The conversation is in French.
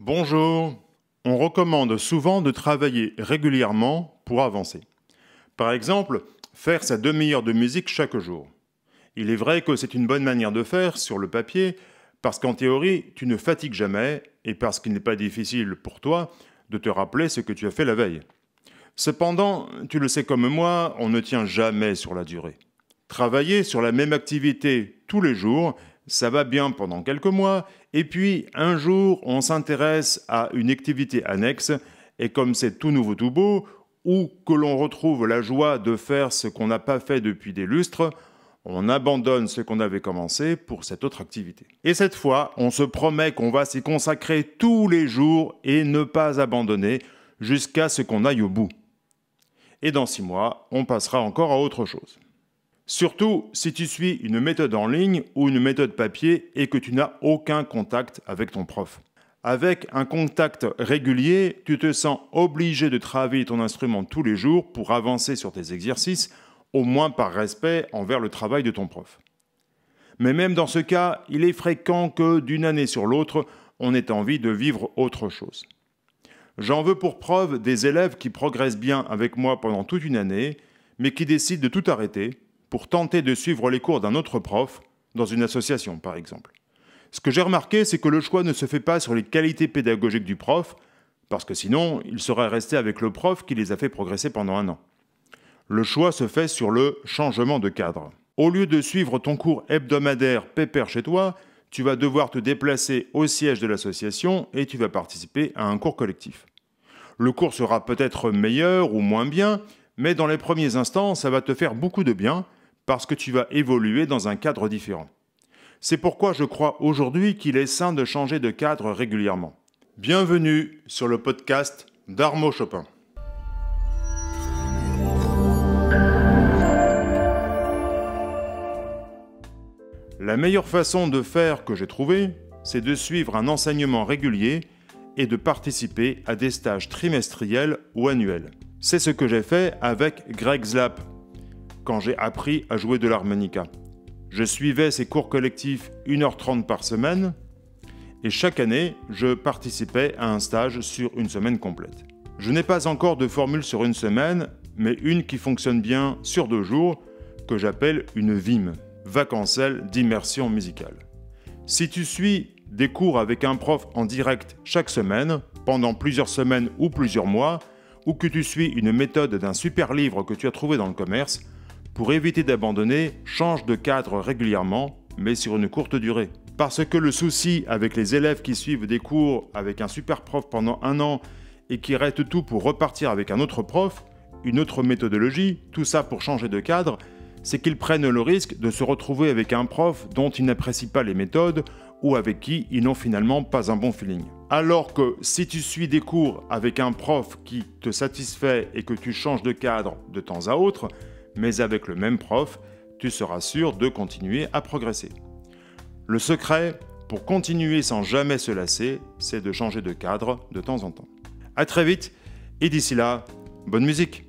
Bonjour. On recommande souvent de travailler régulièrement pour avancer. Par exemple, faire sa demi-heure de musique chaque jour. Il est vrai que c'est une bonne manière de faire sur le papier, parce qu'en théorie, tu ne fatigues jamais et parce qu'il n'est pas difficile pour toi de te rappeler ce que tu as fait la veille. Cependant, tu le sais comme moi, on ne tient jamais sur la durée. Travailler sur la même activité tous les jours, ça va bien pendant quelques mois, et puis un jour on s'intéresse à une activité annexe, et comme c'est tout nouveau tout beau, ou que l'on retrouve la joie de faire ce qu'on n'a pas fait depuis des lustres, on abandonne ce qu'on avait commencé pour cette autre activité. Et cette fois, on se promet qu'on va s'y consacrer tous les jours et ne pas abandonner jusqu'à ce qu'on aille au bout. Et dans six mois, on passera encore à autre chose. Surtout si tu suis une méthode en ligne ou une méthode papier et que tu n'as aucun contact avec ton prof. Avec un contact régulier, tu te sens obligé de travailler ton instrument tous les jours pour avancer sur tes exercices, au moins par respect envers le travail de ton prof. Mais même dans ce cas, il est fréquent que d'une année sur l'autre, on ait envie de vivre autre chose. J'en veux pour preuve des élèves qui progressent bien avec moi pendant toute une année, mais qui décident de tout arrêter pour tenter de suivre les cours d'un autre prof, dans une association par exemple. Ce que j'ai remarqué, c'est que le choix ne se fait pas sur les qualités pédagogiques du prof, parce que sinon, il serait resté avec le prof qui les a fait progresser pendant un an. Le choix se fait sur le changement de cadre. Au lieu de suivre ton cours hebdomadaire pépère chez toi, tu vas devoir te déplacer au siège de l'association et tu vas participer à un cours collectif. Le cours sera peut-être meilleur ou moins bien, mais dans les premiers instants, ça va te faire beaucoup de bien parce que tu vas évoluer dans un cadre différent. C'est pourquoi je crois aujourd'hui qu'il est sain de changer de cadre régulièrement. Bienvenue sur le podcast d'Armo Chopin. La meilleure façon de faire que j'ai trouvé, c'est de suivre un enseignement régulier et de participer à des stages trimestriels ou annuels. C'est ce que j'ai fait avec Greg Zlap quand j'ai appris à jouer de l'harmonica. Je suivais ses cours collectifs 1h30 par semaine et chaque année, je participais à un stage sur une semaine complète. Je n'ai pas encore de formule sur une semaine, mais une qui fonctionne bien sur deux jours, que j'appelle une VIM, vacancelle d'immersion musicale. Si tu suis des cours avec un prof en direct chaque semaine, pendant plusieurs semaines ou plusieurs mois, ou que tu suis une méthode d'un super livre que tu as trouvé dans le commerce, pour éviter d'abandonner, change de cadre régulièrement, mais sur une courte durée. Parce que le souci avec les élèves qui suivent des cours avec un super prof pendant un an et qui arrêtent tout pour repartir avec un autre prof, une autre méthodologie, tout ça pour changer de cadre, c'est qu'ils prennent le risque de se retrouver avec un prof dont ils n'apprécient pas les méthodes ou avec qui ils n'ont finalement pas un bon feeling. Alors que si tu suis des cours avec un prof qui te satisfait et que tu changes de cadre de temps à autre, mais avec le même prof, tu seras sûr de continuer à progresser. Le secret pour continuer sans jamais se lasser, c'est de changer de cadre de temps en temps. A très vite et d'ici là, bonne musique